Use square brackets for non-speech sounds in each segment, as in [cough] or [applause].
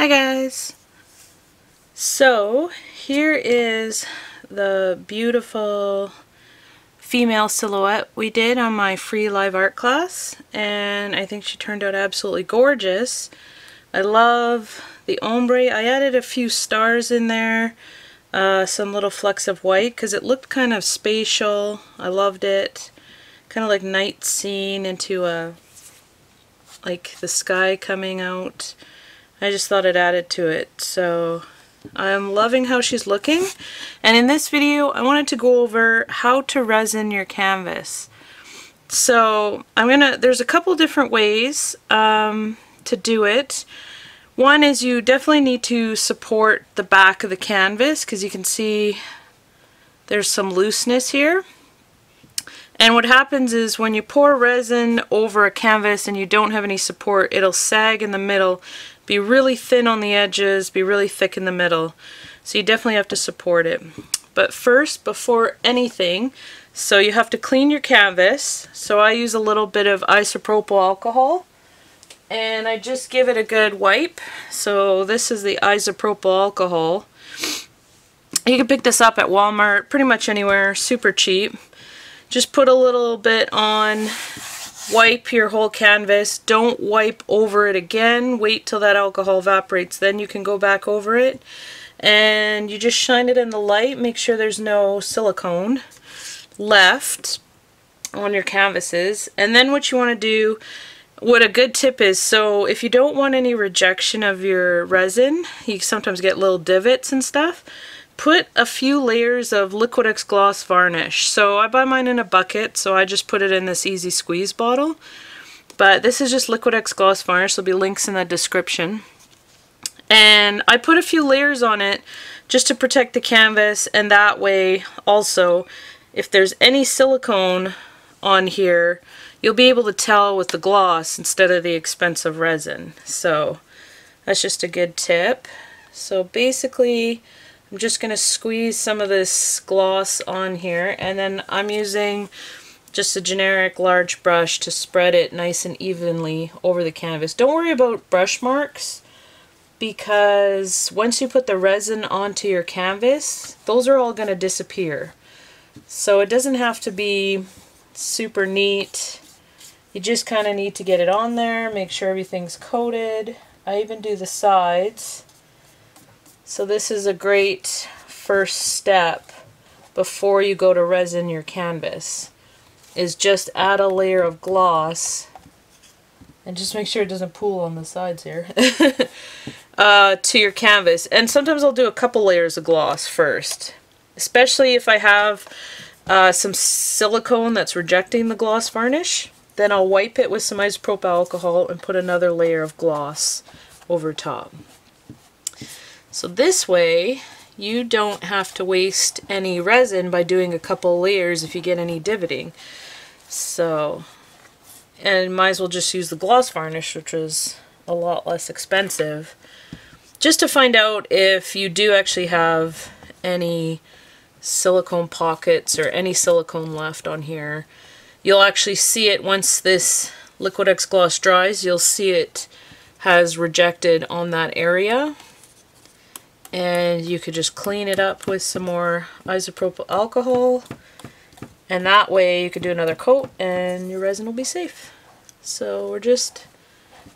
Hi guys! So here is the beautiful female silhouette we did on my free live art class and I think she turned out absolutely gorgeous. I love the ombre. I added a few stars in there, uh, some little flecks of white because it looked kind of spatial. I loved it. Kind of like night scene into a like the sky coming out. I just thought it added to it. So I'm loving how she's looking. And in this video, I wanted to go over how to resin your canvas. So I'm gonna, there's a couple different ways um, to do it. One is you definitely need to support the back of the canvas because you can see there's some looseness here. And what happens is when you pour resin over a canvas and you don't have any support, it'll sag in the middle be really thin on the edges, be really thick in the middle. So you definitely have to support it. But first, before anything, so you have to clean your canvas. So I use a little bit of isopropyl alcohol and I just give it a good wipe. So this is the isopropyl alcohol. You can pick this up at Walmart, pretty much anywhere, super cheap. Just put a little bit on wipe your whole canvas. Don't wipe over it again. Wait till that alcohol evaporates. Then you can go back over it. And you just shine it in the light. Make sure there's no silicone left on your canvases. And then what you want to do, what a good tip is, so if you don't want any rejection of your resin, you sometimes get little divots and stuff, put a few layers of Liquitex Gloss Varnish. So I buy mine in a bucket, so I just put it in this easy squeeze bottle. But this is just Liquitex Gloss Varnish. There'll be links in the description. And I put a few layers on it just to protect the canvas and that way also if there's any silicone on here you'll be able to tell with the gloss instead of the expensive resin. So that's just a good tip. So basically I'm just going to squeeze some of this gloss on here and then I'm using just a generic large brush to spread it nice and evenly over the canvas. Don't worry about brush marks because once you put the resin onto your canvas, those are all going to disappear. So it doesn't have to be super neat. You just kind of need to get it on there, make sure everything's coated. I even do the sides. So this is a great first step before you go to resin your canvas is just add a layer of gloss. And just make sure it doesn't pool on the sides here. [laughs] Uh, to your canvas. And sometimes I'll do a couple layers of gloss first. Especially if I have uh, some silicone that's rejecting the gloss varnish then I'll wipe it with some isopropyl alcohol and put another layer of gloss over top so this way, you don't have to waste any resin by doing a couple layers if you get any divoting. So, and might as well just use the gloss varnish, which is a lot less expensive. Just to find out if you do actually have any silicone pockets or any silicone left on here. You'll actually see it once this Liquitex gloss dries, you'll see it has rejected on that area and you could just clean it up with some more isopropyl alcohol and that way you could do another coat and your resin will be safe. So we're just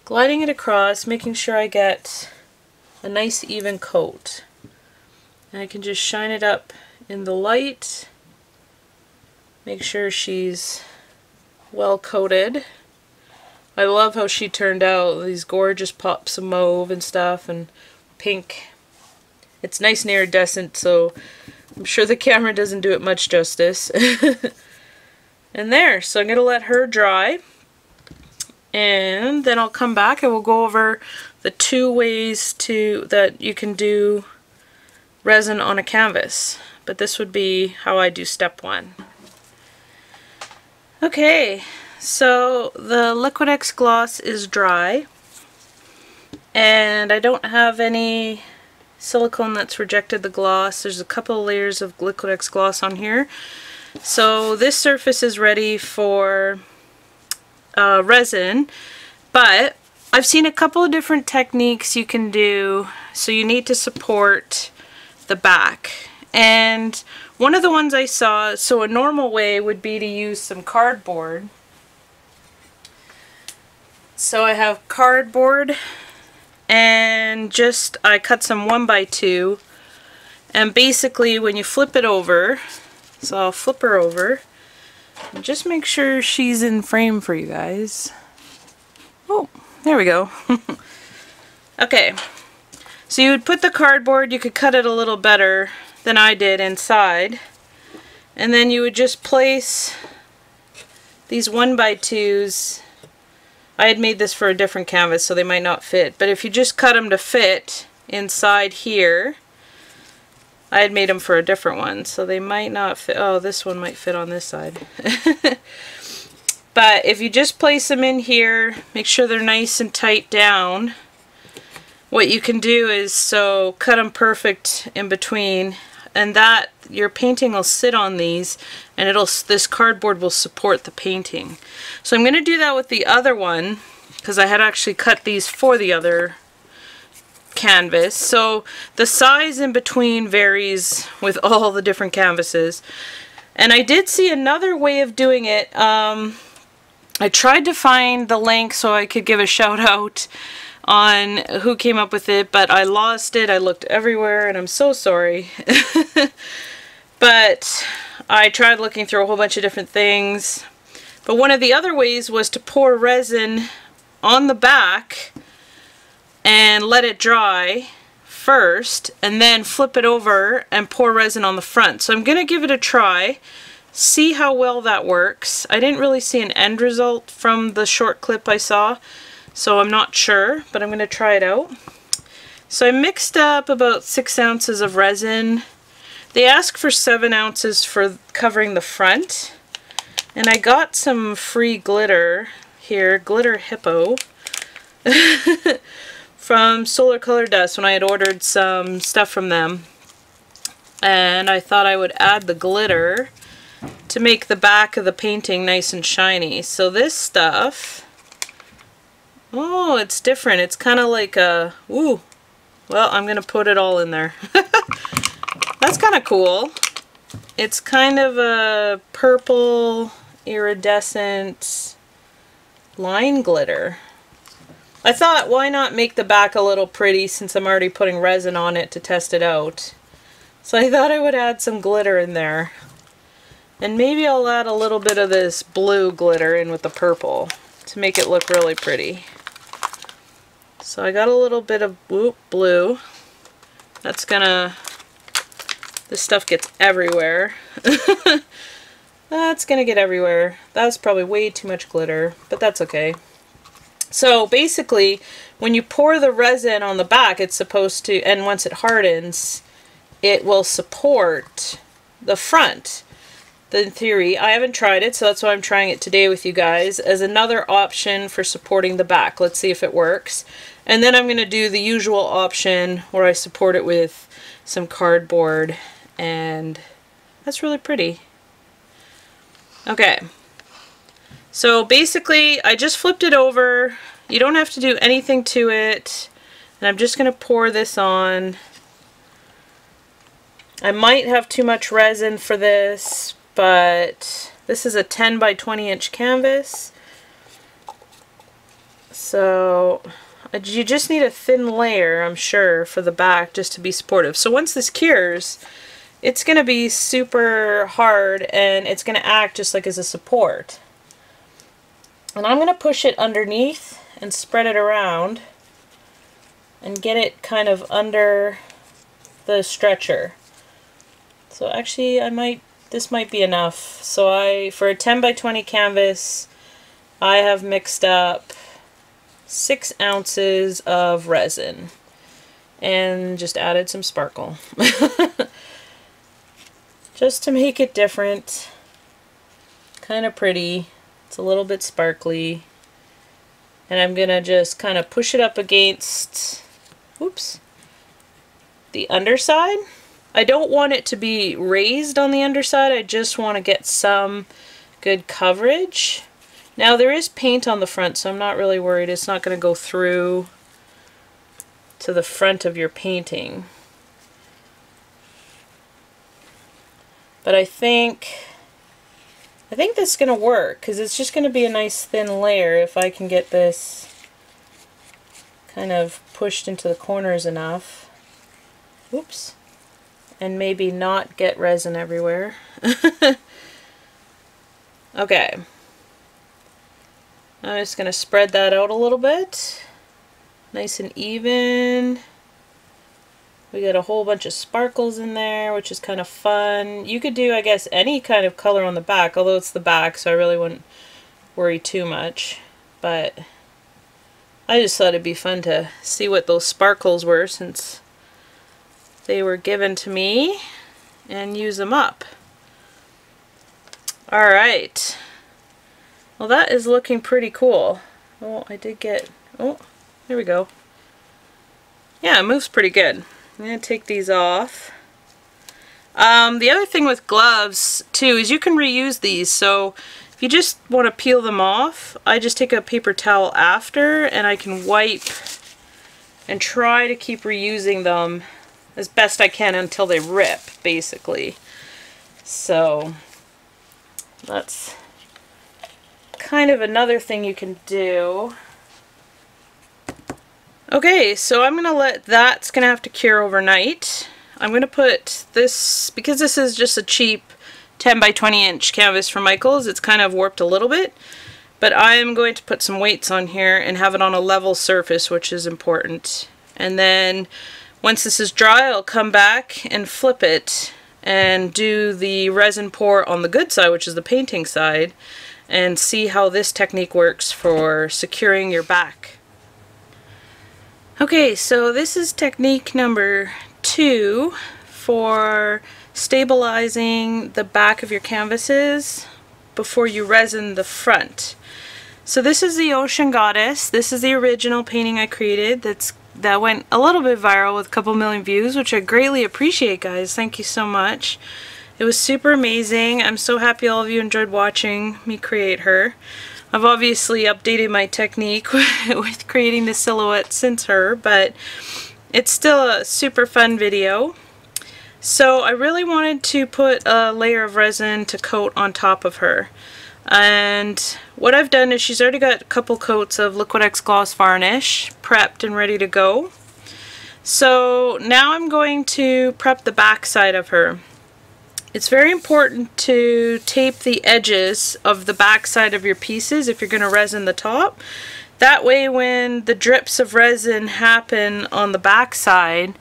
gliding it across, making sure I get a nice even coat. And I can just shine it up in the light, make sure she's well coated. I love how she turned out, these gorgeous pops of mauve and stuff and pink it's nice and iridescent, so I'm sure the camera doesn't do it much justice. [laughs] and there, so I'm going to let her dry. And then I'll come back and we'll go over the two ways to that you can do resin on a canvas. But this would be how I do step one. Okay, so the Liquitex gloss is dry. And I don't have any silicone that's rejected the gloss. There's a couple layers of Liquitex gloss on here. So this surface is ready for uh, resin, but I've seen a couple of different techniques you can do. So you need to support the back. And one of the ones I saw, so a normal way would be to use some cardboard. So I have cardboard and just I cut some one by two. And basically when you flip it over so I'll flip her over. Just make sure she's in frame for you guys. Oh there we go. [laughs] Okay. So you would put the cardboard you could cut it a little better than I did inside. And then you would just place these one by twos I had made this for a different canvas so they might not fit but if you just cut them to fit inside here I had made them for a different one, so they might not fit. Oh, this one might fit on this side. [laughs] but if you just place them in here, make sure they're nice and tight down, what you can do is so cut them perfect in between and that your painting will sit on these and it'll this cardboard will support the painting. So I'm going to do that with the other one because I had actually cut these for the other canvas. So the size in between varies with [laughs] all the different canvases. And I did see another way of doing it. Um, I tried to find the link so I could give a shout out on who came up with it, but I lost it. I looked everywhere and I'm so sorry. [laughs] but I tried looking through a whole bunch of different things. But one of the other ways was to pour resin on the back and let it dry first and then flip it over and pour resin on the front. So I'm going to give it a try, see how well that works. I didn't really see an end result from the short clip I saw, so I'm not sure, but I'm going to try it out. So I mixed up about six ounces of resin. They ask for seven ounces for covering the front. And I got some free glitter here, Glitter Hippo. [laughs] from Solar Color Dust when I had ordered some stuff from them. And I thought I would add the glitter to make the back of the painting nice and shiny. So this stuff, oh, it's different. It's kind of like a, ooh, well, I'm going to put it all in there. [laughs] That's kind of cool. It's kind of a purple iridescent line glitter. I thought, why not make the back a little pretty since I'm already putting resin on it to test it out. So I thought I would add some glitter in there. And maybe I'll add a little bit of this blue glitter in with the purple to make it look really pretty. So I got a little bit of whoop, blue. That's gonna, this stuff gets everywhere. [laughs] that's gonna get everywhere. That was probably way too much glitter, but that's okay. So basically, when you pour the resin on the back, it's supposed to, and once it hardens, it will support the front. In theory, I haven't tried it, so that's why I'm trying it today with you guys as another option for supporting the back. Let's see if it works. And then I'm going to do the usual option where I support it with some cardboard, and that's really pretty. Okay, so basically, I just flipped it over. You don't have to do anything to it. And I'm just going to pour this on. I might have too much resin for this, but this is a 10 by 20 inch canvas. So Uh, you just need a thin layer, I'm sure, for the back just to be supportive. So once this cures, it's going to be super hard and it's going to act just like as a support. And I'm going to push it underneath and spread it around and get it kind of under the stretcher. So actually I might, this might be enough. So I, for a 10 by 20 canvas, I have mixed up six ounces of resin and just added some sparkle. [laughs] just to make it different, kind of pretty. It's a little bit sparkly. And I'm to just kind of push it up against, whoops, the underside. I don't want it to be raised on the underside. I just want to get some good coverage. Now there is paint on the front, so I'm not really worried. It's not going to go through to the front of your painting. But I think I think this is going to work because it's just going to be a nice thin layer if I can get this kind of pushed into the corners enough. Oops. And maybe not get resin everywhere. [laughs] okay. I'm just going to spread that out a little bit. Nice and even. We got a whole bunch of sparkles in there, which is kind of fun. You could do, I guess, any kind of color on the back, although it's the back, so I really wouldn't worry too much. But I just thought it'd be fun to see what those sparkles were since they were given to me and use them up. Alright. Well, that is looking pretty cool. Oh, I did get... Oh, there we go. Yeah, it moves pretty good. I'm going to take these off. Um, the other thing with gloves, too, is you can reuse these. So if you just want to peel them off, I just take a paper towel after and I can wipe and try to keep reusing them as best I can until they rip, basically. So that's kind of another thing you can do. Okay, so I'm going to let that's going to have to cure overnight. I'm going to put this, because this is just a cheap 10 by 20 inch canvas from Michaels, it's kind of warped a little bit. But I'm going to put some weights on here and have it on a level surface, which is important. And then once this is dry, I'll come back and flip it and do the resin pour on the good side, which is the painting side, and see how this technique works for securing your back. Okay, so this is technique number two for stabilizing the back of your canvases before you resin the front. So this is the Ocean Goddess. This is the original painting I created that's that went a little bit viral with a couple million views, which I greatly appreciate, guys. Thank you so much. It was super amazing. I'm so happy all of you enjoyed watching me create her. I've obviously updated my technique [laughs] with creating the silhouette since her, but it's still a super fun video. So I really wanted to put a layer of resin to coat on top of her. And what I've done is she's already got a couple coats of Liquitex Gloss Varnish prepped and ready to go. So now I'm going to prep the back side of her. It's very important to tape the edges of the back side of your pieces if you're going to resin the top. That way when the drips of resin happen on the back side,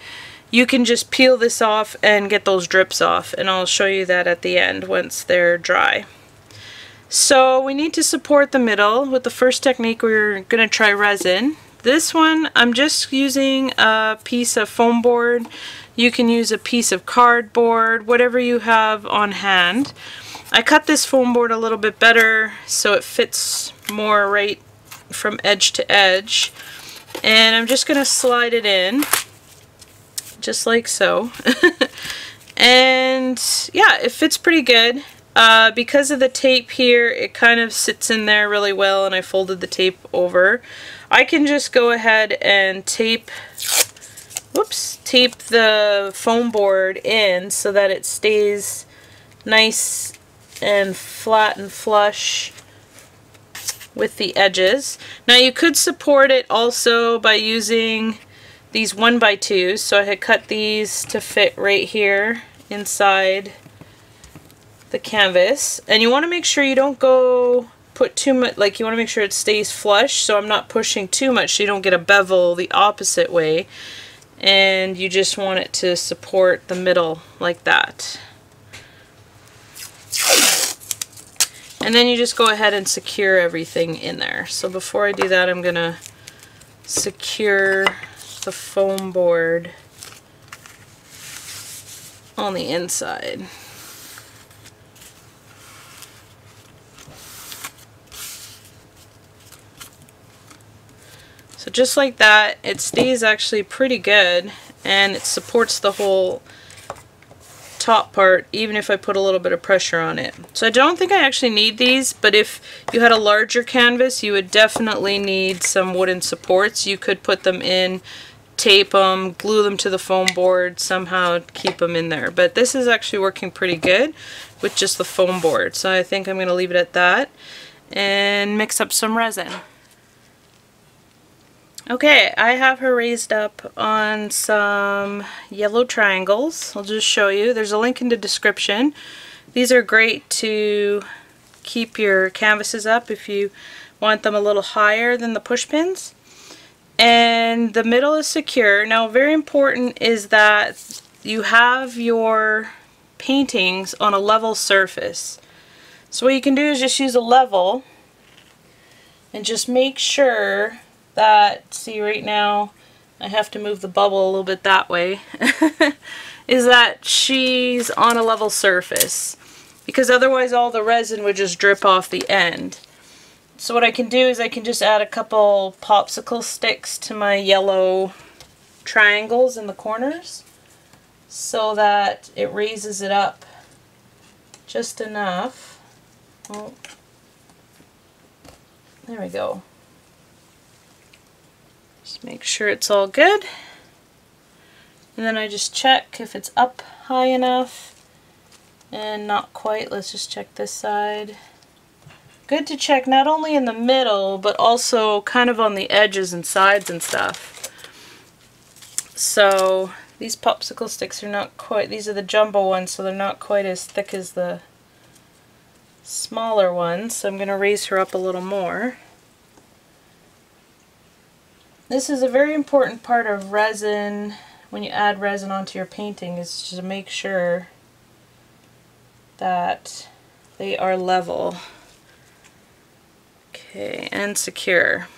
you can just peel this off and get those drips off. And I'll show you that at the end once they're dry. So we need to support the middle. With the first technique, we're going to try resin. This one, I'm just using a piece of foam board you can use a piece of cardboard, whatever you have on hand. I cut this foam board a little bit better so it fits more right from edge to edge. And I'm just going to slide it in, just like so. [laughs] and yeah, it fits pretty good. Uh, because of the tape here, it kind of sits in there really well and I folded the tape over. I can just go ahead and tape whoops, tape the foam board in so that it stays nice and flat and flush with the edges. Now you could support it also by using these one by 2s So I had cut these to fit right here inside the canvas. And you want to make sure you don't go put too much, like you want to make sure it stays flush so I'm not pushing too much so you don't get a bevel the opposite way and you just want it to support the middle like that. And then you just go ahead and secure everything in there. So before I do that, I'm going to secure the foam board on the inside. So just like that, it stays actually pretty good and it supports the whole top part even if I put a little bit of pressure on it. So I don't think I actually need these, but if you had a larger canvas, you would definitely need some wooden supports. You could put them in, tape them, glue them to the foam board, somehow keep them in there. But this is actually working pretty good with just the foam board. So I think I'm going to leave it at that and mix up some resin. Okay, I have her raised up on some yellow triangles. I'll just show you. There's a link in the description. These are great to keep your canvases up if you want them a little higher than the push pins. And the middle is secure. Now very important is that you have your paintings on a level surface. So what you can do is just use a level and just make sure that, see right now, I have to move the bubble a little bit that way, [laughs] is that she's on a level surface. Because otherwise all the resin would just drip off the end. So what I can do is I can just add a couple popsicle sticks to my yellow triangles in the corners so that it raises it up just enough. Oh, there we go. Just make sure it's all good. And then I just check if it's up high enough and not quite. Let's just check this side. Good to check not only in the middle, but also kind of on the edges and sides and stuff. So these popsicle sticks are not quite, these are the jumbo ones, so they're not quite as thick as the smaller ones. So I'm going to raise her up a little more. This is a very important part of resin, when you add resin onto your painting, is to make sure that they are level. Okay, and secure.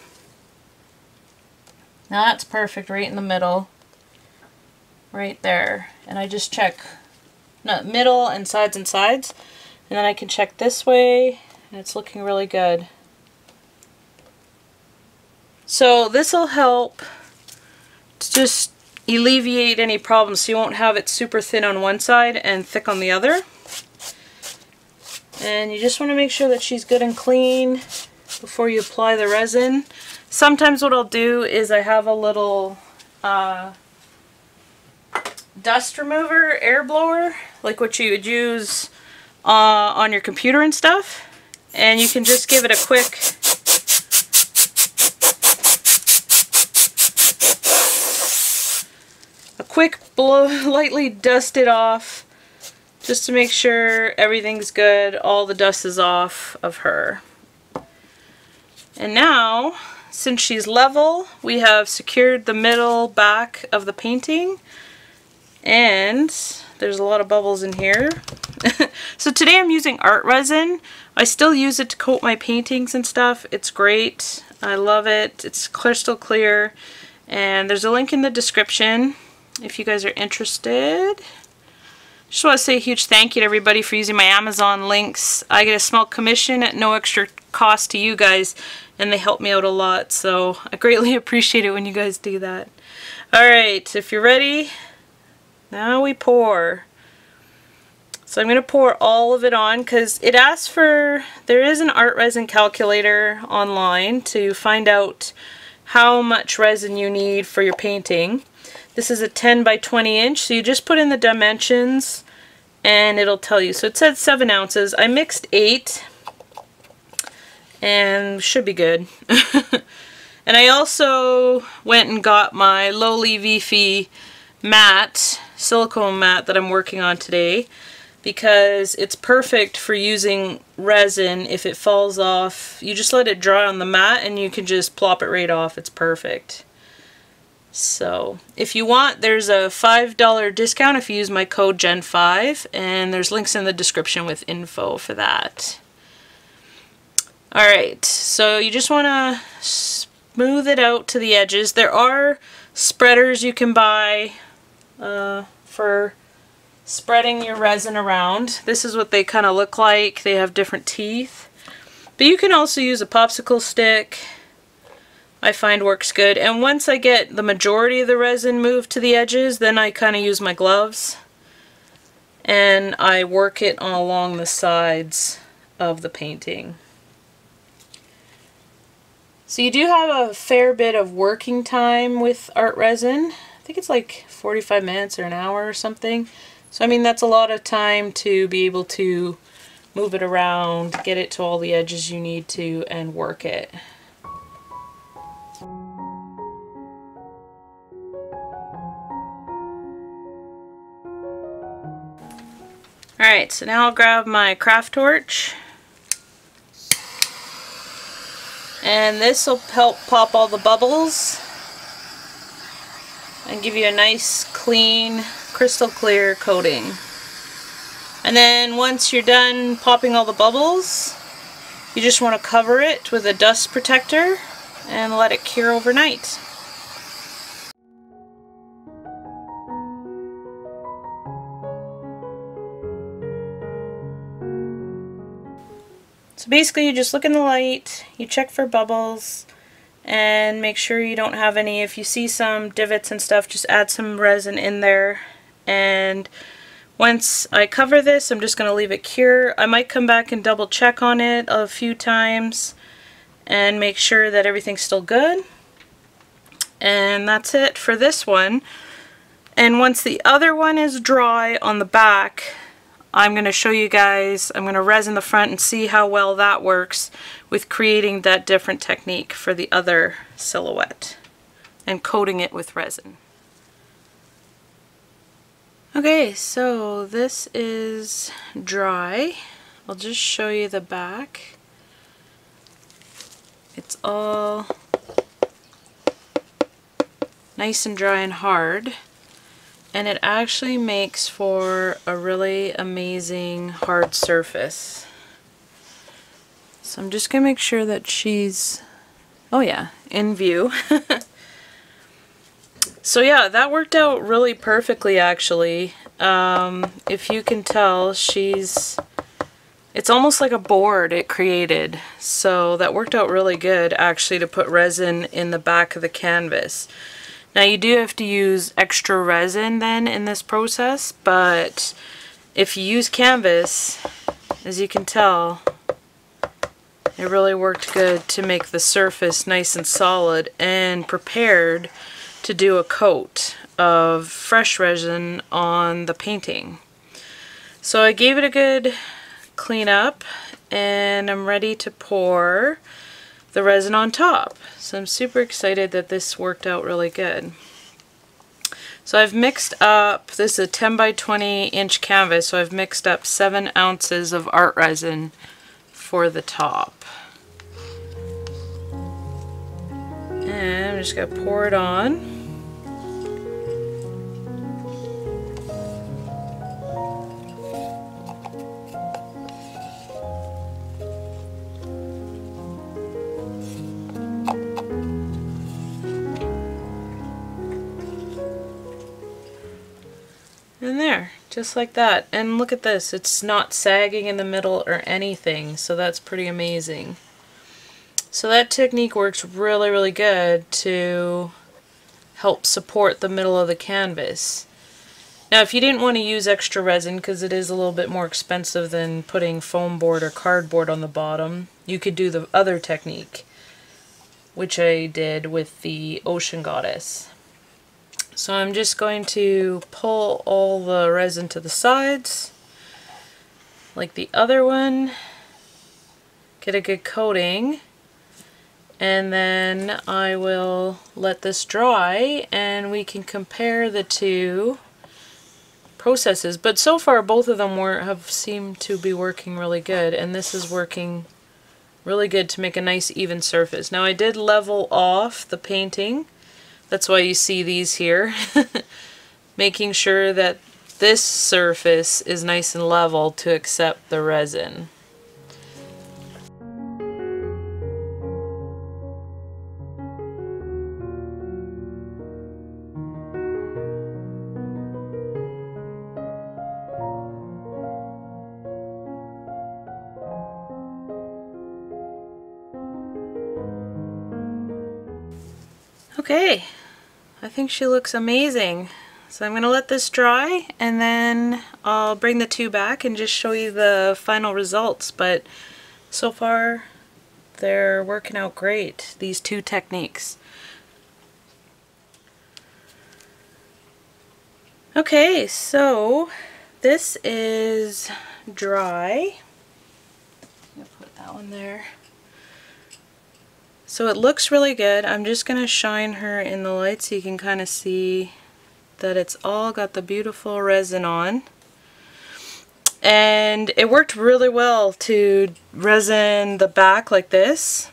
Now that's perfect right in the middle. Right there. And I just check no, middle and sides and sides. And then I can check this way, and it's looking really good. So this will help to just alleviate any problems so you won't have it super thin on one side and thick on the other. And you just want to make sure that she's good and clean before you apply the resin. Sometimes what I'll do is I have a little uh, dust remover, air blower, like what you would use uh, on your computer and stuff. And you can just give it a quick quick blow, [laughs] lightly dust it off just to make sure everything's good, all the dust is off of her. And now, since she's level, we have secured the middle back of the painting and there's a lot of bubbles in here. [laughs] so today I'm using art resin. I still use it to coat my paintings and stuff. It's great. I love it. It's crystal clear. And there's a link in the description if you guys are interested. Just want to say a huge thank you to everybody for using my Amazon links. I get a small commission at no extra cost to you guys, and they help me out a lot, so I greatly [laughs] appreciate it when you guys do that. Alright, if you're ready, now we pour. So I'm going to pour all of it on because it asks for, there is an art resin calculator online to find out how much resin you need for your painting. This is a 10 by 20 inch, so you just put in the dimensions and it'll tell you. So it said 7 ounces. I mixed 8 and should be good. [laughs] and I also went and got my Lowly Vifi mat, silicone mat that I'm working on today because it's perfect for using resin if it falls off. You just let it dry on the mat and you can just plop it right off. It's perfect. So if you want, there's a $5 discount if you use my code GEN5 and there's links in the description with info for that. Alright, so you just want to smooth it out to the edges. There are spreaders you can buy uh, for spreading your resin around. This is what they kind of look like. They have different teeth. But you can also use a popsicle stick I find works good. And once I get the majority of the resin moved to the edges, then I kind of use my gloves. and I work it along the sides of the painting. So you do have a fair bit of working time with art resin. I think it's like 45 minutes or an hour or something. So I mean that's a lot of time to be able to move it around, get it to all the edges you need to, and work it. Alright, so now I'll grab my craft torch. And this will help pop all the bubbles and give you a nice clean crystal clear coating. And then once you're done popping all the bubbles, you just want to cover it with a dust protector and let it cure overnight. Basically you just look in the light, you check for bubbles, and make sure you don't have any. If you see some divots and stuff, just add some resin in there. And once I cover this, I'm just going to leave it cure. I might come back and double check on it a few times and make sure that everything's still good. And that's it for this one. And once the other one is dry on the back, I'm going to show you guys, I'm going to resin the front and see how well that works with creating that different technique for the other silhouette and coating it with resin. Okay, so this is dry. I'll just show you the back. It's all nice and dry and hard and it actually makes for a really amazing hard surface. So I'm just going to make sure that she's, oh yeah, in view. [laughs] so yeah, that worked out really perfectly actually. Um, if you can tell, she's, it's almost like a board it created. So that worked out really good actually to put resin in the back of the canvas. Now you do have to use extra resin then in this process, but if you use canvas, as you can tell, it really worked good to make the surface nice and solid and prepared to do a coat of fresh resin on the painting. So I gave it a good clean up and I'm ready to pour the resin on top. So I'm super excited that this worked out really good. So I've mixed up, this is a 10 by 20 inch canvas, so I've mixed up 7 ounces of art resin for the top. And I'm just going to pour it on. And there, just like that. And look at this, it's not sagging in the middle or anything, so that's pretty amazing. So that technique works really, really good to help support the middle of the canvas. Now if you didn't want to use extra resin because it is a little bit more expensive than putting foam board or cardboard on the bottom, you could do the other technique, which I did with the Ocean Goddess. So I'm just going to pull all the resin to the sides, like the other one, get a good coating, and then I will let this dry and we can compare the two processes. But so far both of them were, have seemed to be working really good and this is working really good to make a nice even surface. Now I did level off the painting that's why you see these here. [laughs] Making sure that this surface is nice and level to accept the resin. Think she looks amazing. So I'm going to let this dry and then I'll bring the two back and just show you the final results. But so far they're working out great, these two techniques. Okay, so this is dry. put that one there. So it looks really good. I'm just going to shine her in the light so you can kind of see that it's all got the beautiful resin on. And it worked really well to resin the back like this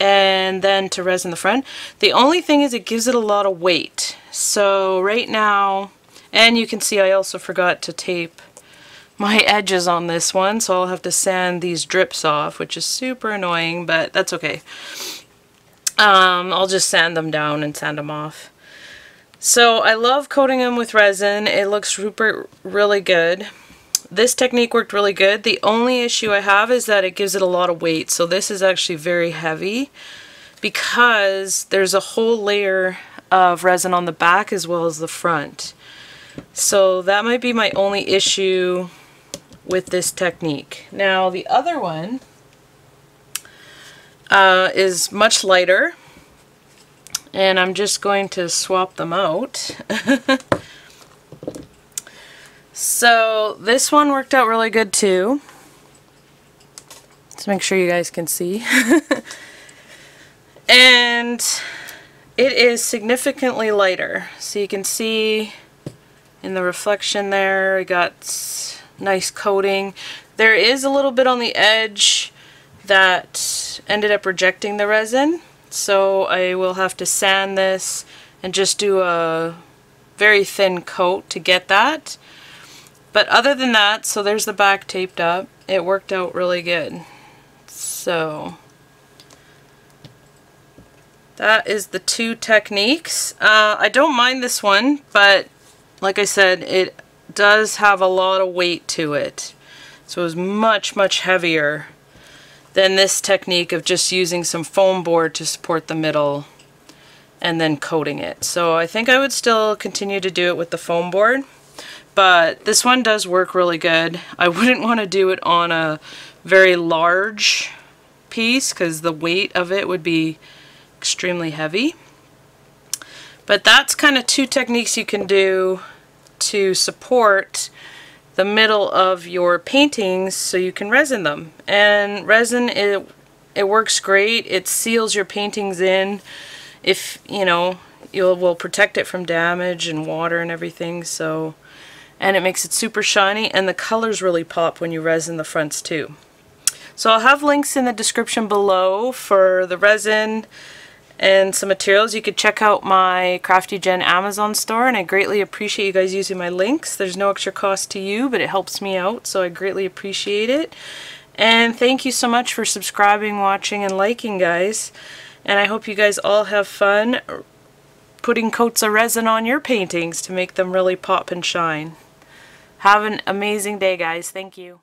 and then to resin the front. The only thing is it gives it a lot of weight. So right now and you can see I also forgot to tape my edges on this one, so I'll have to sand these drips off, which is super annoying, but that's okay. Um, I'll just sand them down and sand them off. So I love coating them with resin. It looks super really good. This technique worked really good. The only issue I have is that it gives it a lot of weight. So this is actually very heavy because there's a whole layer of resin on the back as well as the front. So that might be my only issue with this technique. Now the other one uh, is much lighter and I'm just going to swap them out. [laughs] so this one worked out really good too. Let's make sure you guys can see. [laughs] and it is significantly lighter. So you can see in the reflection there. We got nice coating. There is a little bit on the edge that ended up rejecting the resin. So I will have to sand this and just do a very thin coat to get that. But other than that, so there's the back taped up. It worked out really good. So that is the two techniques. Uh, I don't mind this one, but like I said, it does have a lot of weight to it. So it was much, much heavier than this technique of just using some foam board to support the middle and then coating it. So I think I would still continue to do it with the foam board, but this one does work really good. I [laughs] wouldn't want to do it on a very large piece because the weight of it would be extremely heavy. But that's kind of two techniques you can do to support the middle of your paintings so you can resin them. And resin, it, it works great. It seals your paintings in if, you know, you will protect it from damage and water and everything. So, and it makes it super shiny and the colors really pop when you resin the fronts too. So I'll have links in the description below for the resin, and some materials. You could check out my CraftyJenn Amazon store and I greatly appreciate you guys using my links. There's no extra cost to you but it helps me out so I greatly appreciate it. And thank you so much for subscribing, watching, and liking guys. And I hope you guys all have fun putting coats of resin on your paintings to make them really pop and shine. Have an amazing day guys. Thank you.